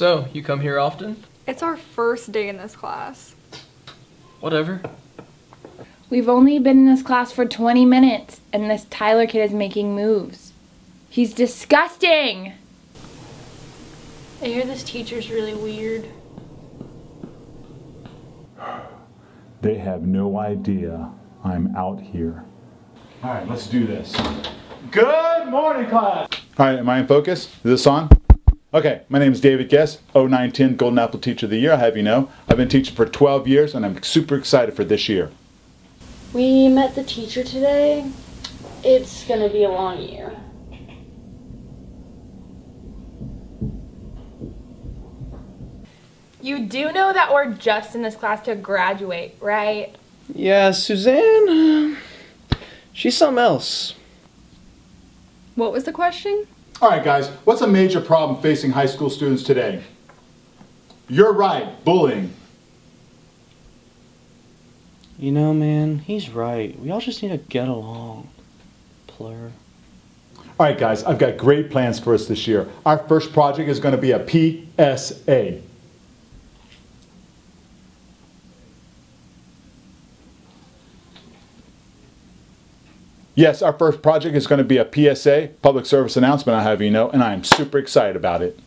So, you come here often? It's our first day in this class. Whatever. We've only been in this class for 20 minutes, and this Tyler kid is making moves. He's disgusting! I hear this teacher's really weird. They have no idea I'm out here. All right, let's do this. Good morning, class. All right, am I in focus? Is this on? Okay, my name is David Guest, 0910 Golden Apple Teacher of the Year. I'll have you know, I've been teaching for 12 years, and I'm super excited for this year. We met the teacher today. It's gonna be a long year. You do know that we're just in this class to graduate, right? Yeah, Suzanne. She's something else. What was the question? All right, guys, what's a major problem facing high school students today? You're right, bullying. You know, man, he's right. We all just need to get along. Plur. All right, guys, I've got great plans for us this year. Our first project is going to be a PSA. Yes, our first project is going to be a PSA, public service announcement, I have you know, and I am super excited about it.